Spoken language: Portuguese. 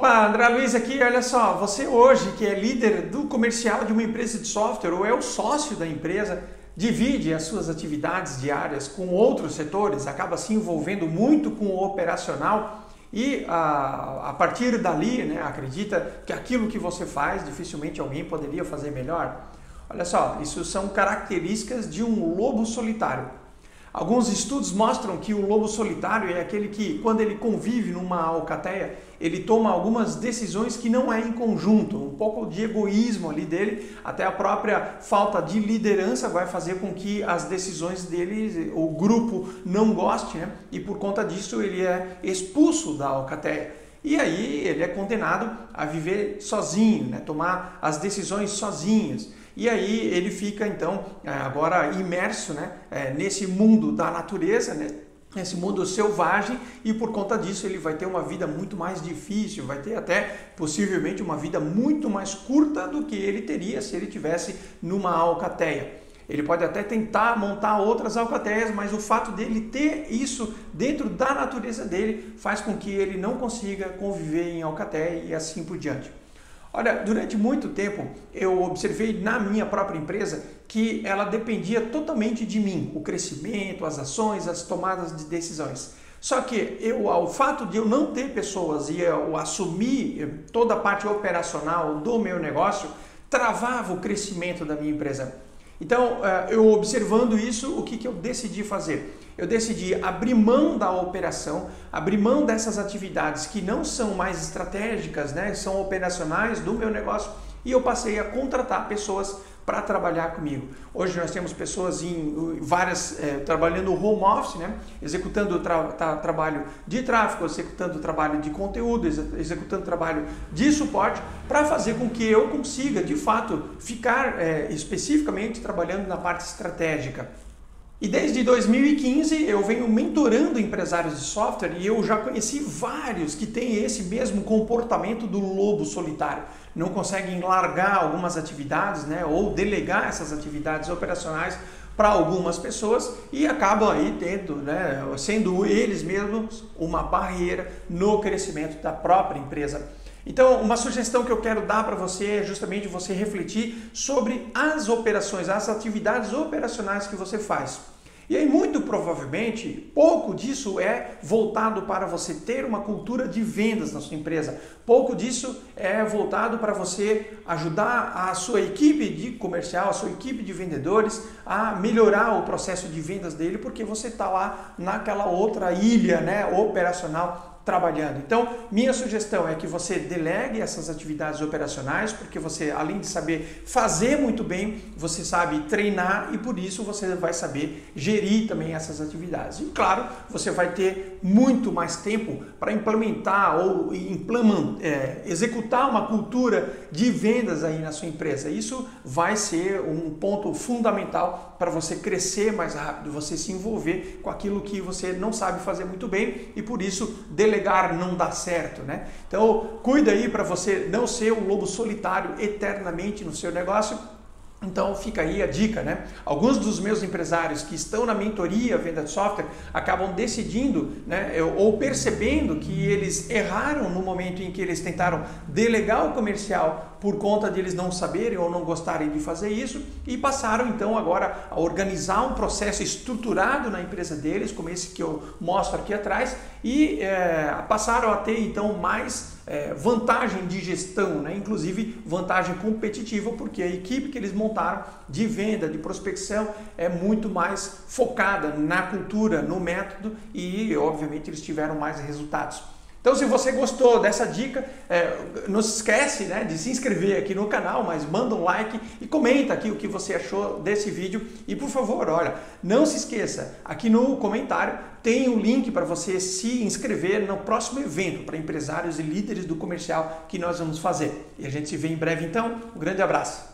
Opa, André Luiz aqui, olha só, você hoje que é líder do comercial de uma empresa de software ou é o sócio da empresa, divide as suas atividades diárias com outros setores, acaba se envolvendo muito com o operacional e a, a partir dali né, acredita que aquilo que você faz dificilmente alguém poderia fazer melhor. Olha só, isso são características de um lobo solitário. Alguns estudos mostram que o lobo solitário é aquele que, quando ele convive numa alcateia, ele toma algumas decisões que não é em conjunto, um pouco de egoísmo ali dele, até a própria falta de liderança vai fazer com que as decisões dele, o grupo não goste, né? E por conta disso ele é expulso da alcateia. E aí ele é condenado a viver sozinho, né? tomar as decisões sozinhos. E aí ele fica então é, agora imerso né? É, nesse mundo da natureza, né? esse mundo selvagem e por conta disso ele vai ter uma vida muito mais difícil, vai ter até possivelmente uma vida muito mais curta do que ele teria se ele tivesse numa alcateia. Ele pode até tentar montar outras alcateias, mas o fato dele ter isso dentro da natureza dele faz com que ele não consiga conviver em alcateia e assim por diante. Olha, durante muito tempo eu observei na minha própria empresa que ela dependia totalmente de mim, o crescimento, as ações, as tomadas de decisões. Só que eu, ao fato de eu não ter pessoas e eu assumir toda a parte operacional do meu negócio, travava o crescimento da minha empresa. Então, eh, eu observando isso, o que, que eu decidi fazer? Eu decidi abrir mão da operação, abrir mão dessas atividades que não são mais estratégicas, né? são operacionais do meu negócio e eu passei a contratar pessoas para trabalhar comigo. Hoje nós temos pessoas em várias é, trabalhando home office, né? executando tra tra trabalho de tráfego, executando trabalho de conteúdo, ex executando trabalho de suporte, para fazer com que eu consiga, de fato, ficar é, especificamente trabalhando na parte estratégica. E desde 2015 eu venho mentorando empresários de software e eu já conheci vários que têm esse mesmo comportamento do lobo solitário. Não conseguem largar algumas atividades né, ou delegar essas atividades operacionais para algumas pessoas e acabam aí tendo, né, sendo eles mesmos uma barreira no crescimento da própria empresa. Então, uma sugestão que eu quero dar para você é justamente você refletir sobre as operações, as atividades operacionais que você faz. E aí, muito provavelmente, pouco disso é voltado para você ter uma cultura de vendas na sua empresa. Pouco disso é voltado para você ajudar a sua equipe de comercial, a sua equipe de vendedores a melhorar o processo de vendas dele, porque você está lá naquela outra ilha né, operacional trabalhando. Então, minha sugestão é que você delegue essas atividades operacionais, porque você, além de saber fazer muito bem, você sabe treinar e por isso você vai saber gerir também essas atividades. E claro, você vai ter muito mais tempo para implementar ou é, executar uma cultura de vendas aí na sua empresa. Isso vai ser um ponto fundamental para você crescer mais rápido, você se envolver com aquilo que você não sabe fazer muito bem e por isso delegar delegar não dá certo, né? Então, cuida aí para você não ser um lobo solitário eternamente no seu negócio. Então fica aí a dica, né? Alguns dos meus empresários que estão na mentoria venda de software acabam decidindo, né, ou percebendo que eles erraram no momento em que eles tentaram delegar o comercial por conta de eles não saberem ou não gostarem de fazer isso e passaram então agora a organizar um processo estruturado na empresa deles, como esse que eu mostro aqui atrás, e é, passaram a ter então mais é, vantagem de gestão, né? inclusive vantagem competitiva, porque a equipe que eles montaram de venda, de prospecção, é muito mais focada na cultura, no método e, obviamente, eles tiveram mais resultados. Então, se você gostou dessa dica, é, não se esquece né, de se inscrever aqui no canal, mas manda um like e comenta aqui o que você achou desse vídeo. E por favor, olha, não se esqueça, aqui no comentário tem o um link para você se inscrever no próximo evento para empresários e líderes do comercial que nós vamos fazer. E a gente se vê em breve então. Um grande abraço.